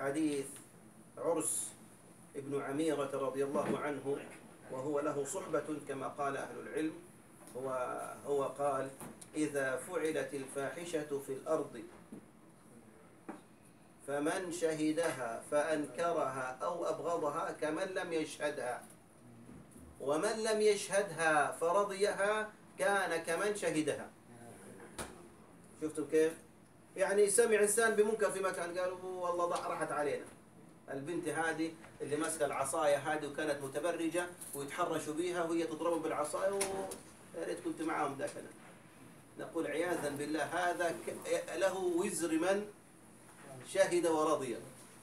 حديث عرس ابن عميرة رضي الله عنه وهو له صحبة كما قال أهل العلم هو هو قال إذا فعلت الفاحشة في الأرض فمن شهدها فأنكرها أو أبغضها كمن لم يشهدها ومن لم يشهدها فرضيها كان كمن شهدها شفتم كيف؟ يعني سمع إنسان بمنكر في مكان قالوا والله راحت علينا. البنت هذه اللي ماسكة العصاية هذه وكانت متبرجة ويتحرشوا بها وهي تضربهم بالعصاية ويا ريت كنت معاهم ذاك نقول عياذا بالله هذا له وزر من؟ شهد ورضي.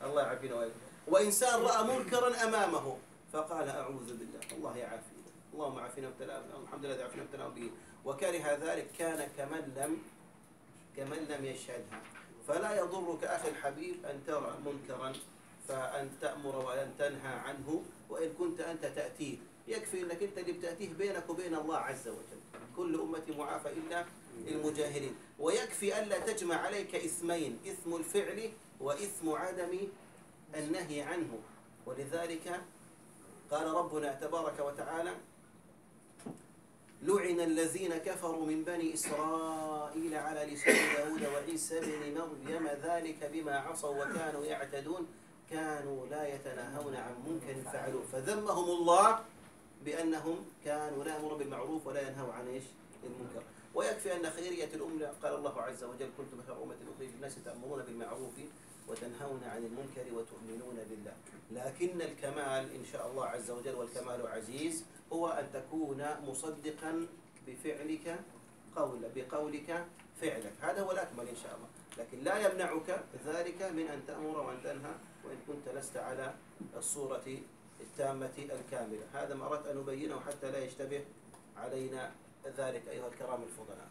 الله يعافينا وإياكم وإنسان رأى منكرا أمامه فقال أعوذ بالله. الله يعافينا. اللهم عافنا وابتلانا الحمد لله عافنا وابتلانا به. وكره ذلك كان كمن لم كمن لم يشهدها. فلا يضرك أخي الحبيب أن ترى منكرا فأن تأمر وأن تنهى عنه وإن كنت أنت تأتيه. يكفي أنك أنت اللي بتأتيه بينك وبين الله عز وجل. كل أمتي معافى إلا المجاهرين ويكفي ألا تجمع عليك إثمين إثم الفعل وإثم عدم النهي عنه. ولذلك قال ربنا تبارك وتعالى لعن الذين كفروا من بني إسرائيل على لسان داود وعيسى بن مريم ذلك بما عصوا وكانوا يعتدون كانوا لا يتناهون عن منكر فعلوه فذمهم الله بأنهم كانوا لا يأمرون بالمعروف ولا ينهوا عن إيش؟ المنكر. ويكفي أن خيرية الأمة قال الله عز وجل كنتم خير أمة أخرجت الناس تأمرون بالمعروف وتنهون عن المنكر وتؤمنون بالله. لكن الكمال إن شاء الله عز وجل والكمال عزيز هو أن تكون مصدقا بفعلك قول بقولك فعلك. هذا هو الأكمل إن شاء الله. لكن لا يمنعك ذلك من أن تأمر وأن تنهى وإن كنت لست على الصورة التامة الكاملة. هذا ما أردت أن أبينه حتى لا يشتبه علينا ذلك أيها الكرام الفضلاء.